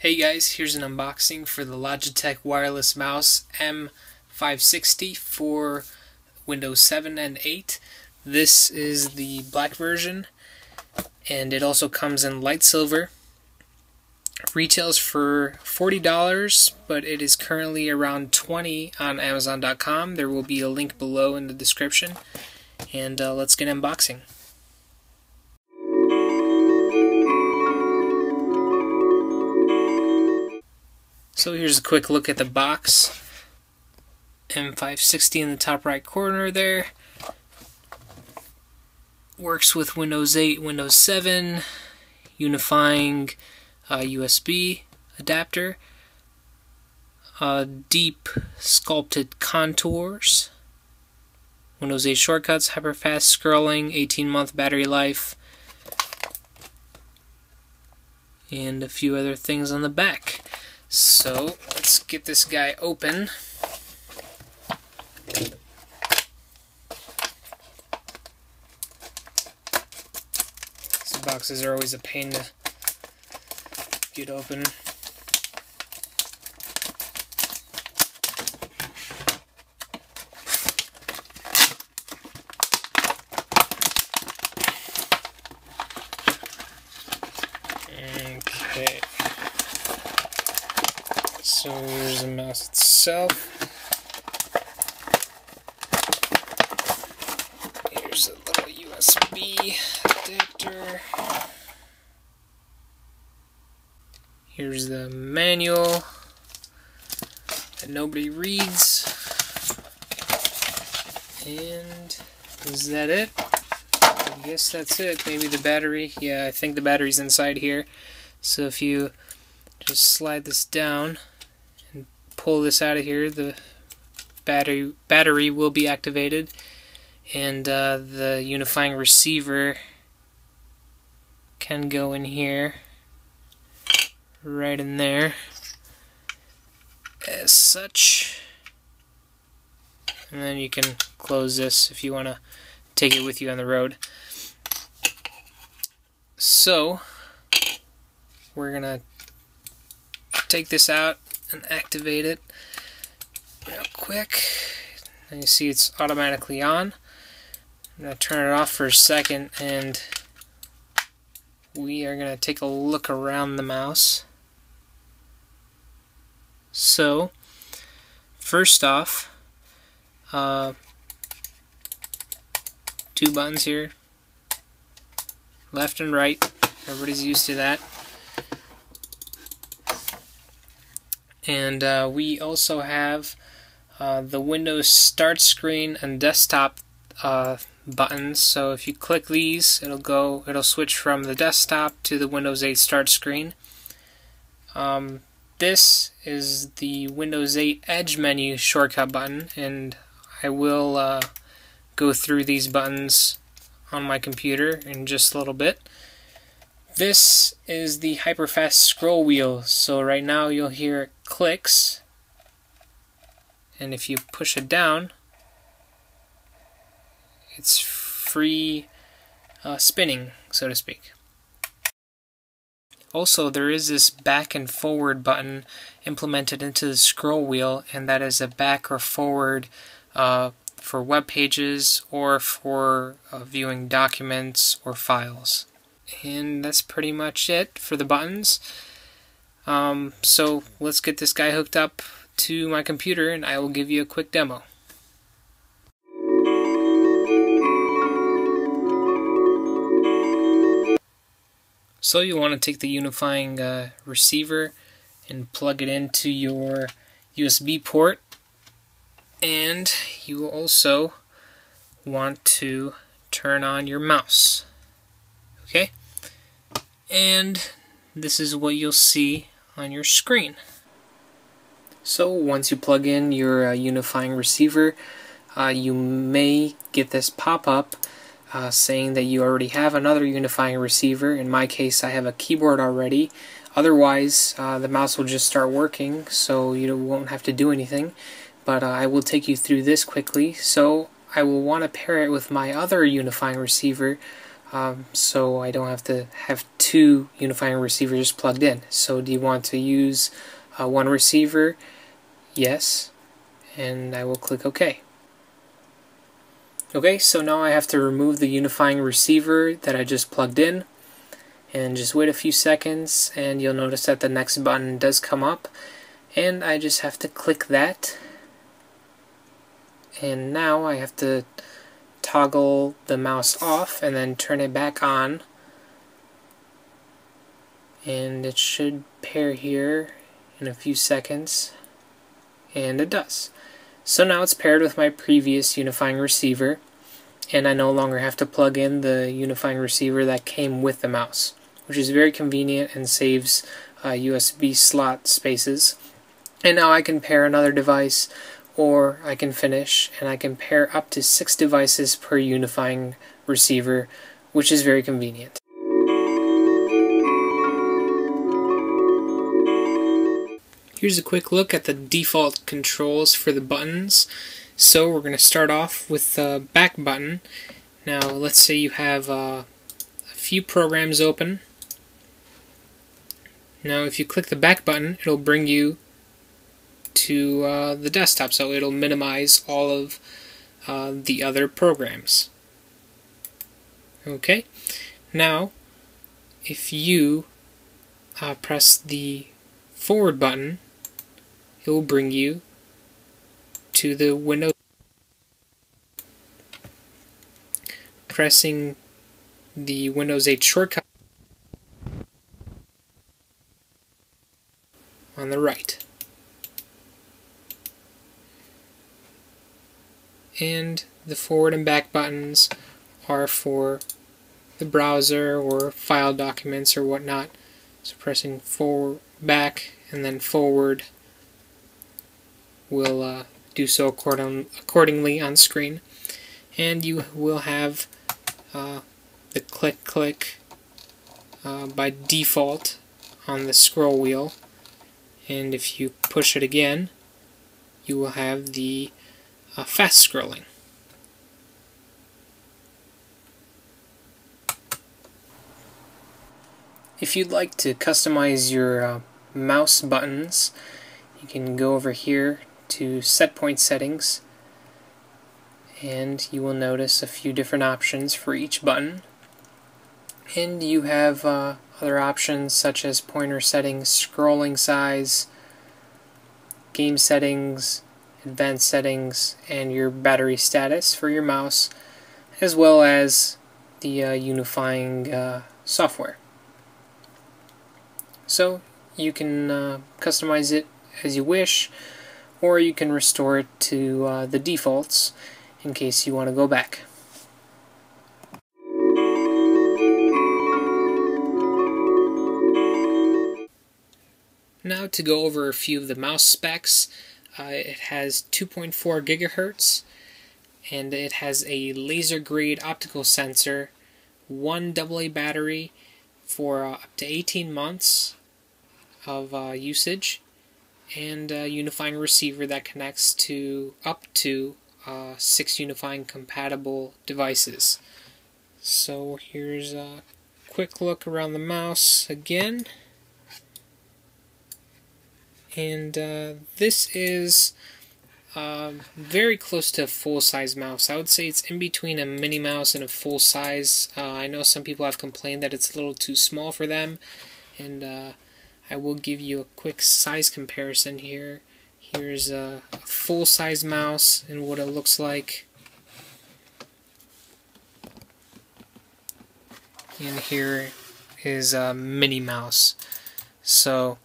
Hey guys, here's an unboxing for the Logitech wireless mouse M560 for Windows 7 and 8. This is the black version and it also comes in light silver. Retails for $40, but it is currently around 20 on Amazon.com. There will be a link below in the description. And uh, let's get unboxing. So here's a quick look at the box. M560 in the top right corner there. Works with Windows 8, Windows 7, unifying uh, USB adapter, uh, deep sculpted contours, Windows 8 shortcuts, hyper fast scrolling, 18 month battery life, and a few other things on the back. So let's get this guy open. These boxes are always a pain to get open. Okay. So here's the mouse itself. Here's a little USB adapter. Here's the manual that nobody reads. And is that it? I guess that's it. Maybe the battery. Yeah, I think the battery's inside here. So if you just slide this down, pull this out of here, the battery battery will be activated, and uh, the unifying receiver can go in here, right in there, as such. And then you can close this if you want to take it with you on the road. So, we're going to take this out and activate it real quick. And you see it's automatically on. I'm going to turn it off for a second and we are going to take a look around the mouse. So, first off, uh, two buttons here, left and right. Everybody's used to that. And uh, we also have uh, the Windows Start Screen and Desktop uh, buttons. So if you click these, it'll go, it'll switch from the desktop to the Windows 8 Start Screen. Um, this is the Windows 8 Edge menu shortcut button, and I will uh, go through these buttons on my computer in just a little bit. This is the hyperfast scroll wheel. So right now you'll hear it clicks. And if you push it down, it's free uh, spinning, so to speak. Also, there is this back and forward button implemented into the scroll wheel, and that is a back or forward uh, for web pages or for uh, viewing documents or files and that's pretty much it for the buttons. Um, so let's get this guy hooked up to my computer and I will give you a quick demo. So you want to take the unifying uh, receiver and plug it into your USB port and you also want to turn on your mouse. Okay? And this is what you'll see on your screen. So once you plug in your uh, unifying receiver, uh, you may get this pop-up uh, saying that you already have another unifying receiver. In my case, I have a keyboard already. Otherwise, uh, the mouse will just start working, so you won't have to do anything. But uh, I will take you through this quickly. So I will want to pair it with my other unifying receiver, um, so I don't have to have two unifying receivers plugged in. So do you want to use uh, one receiver? Yes, and I will click OK. Okay, so now I have to remove the unifying receiver that I just plugged in and just wait a few seconds and you'll notice that the next button does come up and I just have to click that and now I have to toggle the mouse off and then turn it back on and it should pair here in a few seconds and it does. So now it's paired with my previous unifying receiver and I no longer have to plug in the unifying receiver that came with the mouse which is very convenient and saves uh, USB slot spaces. And now I can pair another device or I can finish and I can pair up to six devices per unifying receiver which is very convenient. Here's a quick look at the default controls for the buttons. So we're going to start off with the back button. Now let's say you have uh, a few programs open. Now if you click the back button it'll bring you to uh, the desktop so it'll minimize all of uh, the other programs. Okay, now if you uh, press the forward button it will bring you to the window. pressing the Windows 8 shortcut on the right. And the forward and back buttons are for the browser or file documents or whatnot. So pressing forward, back, and then forward will uh, do so according, accordingly on screen. And you will have uh, the click click uh, by default on the scroll wheel and if you push it again you will have the uh, fast scrolling. If you'd like to customize your uh, mouse buttons you can go over here to SetPoint settings and you will notice a few different options for each button and you have uh, other options such as pointer settings, scrolling size, game settings, advanced settings, and your battery status for your mouse, as well as the uh, unifying uh, software. So you can uh, customize it as you wish, or you can restore it to uh, the defaults in case you want to go back. Now to go over a few of the mouse specs. Uh, it has 2.4 gigahertz and it has a laser grade optical sensor, one AA battery for uh, up to 18 months of uh, usage, and a unifying receiver that connects to up to uh, six unifying compatible devices. So here's a quick look around the mouse again and uh, this is uh, very close to a full-size mouse. I would say it's in between a mini mouse and a full-size. Uh, I know some people have complained that it's a little too small for them, and uh, I will give you a quick size comparison here. Here's a full-size mouse and what it looks like. And here is a mini mouse. So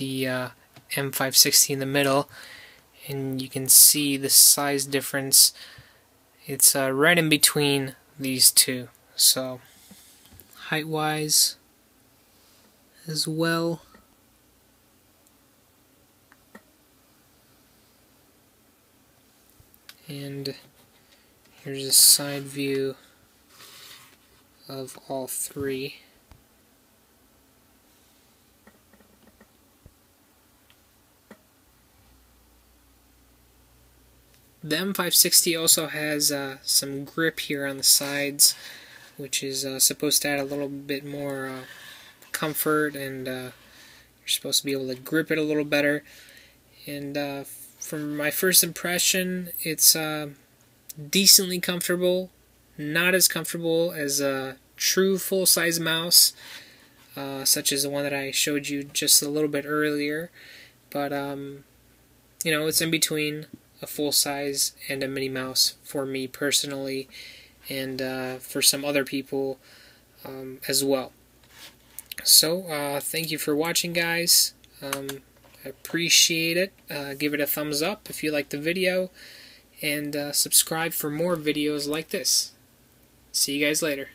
the uh, M560 in the middle and you can see the size difference. It's uh, right in between these two. So height wise as well. And here's a side view of all three the M560 also has uh, some grip here on the sides, which is uh, supposed to add a little bit more uh, comfort, and uh, you're supposed to be able to grip it a little better. And uh, from my first impression, it's uh, decently comfortable, not as comfortable as a true full-size mouse, such as the one that I showed you just a little bit earlier. But um, you know, it's in between a full size and a mini mouse for me personally, and uh, for some other people um, as well. So, uh, thank you for watching, guys. Um, I appreciate it. Uh, give it a thumbs up if you like the video, and uh, subscribe for more videos like this. See you guys later.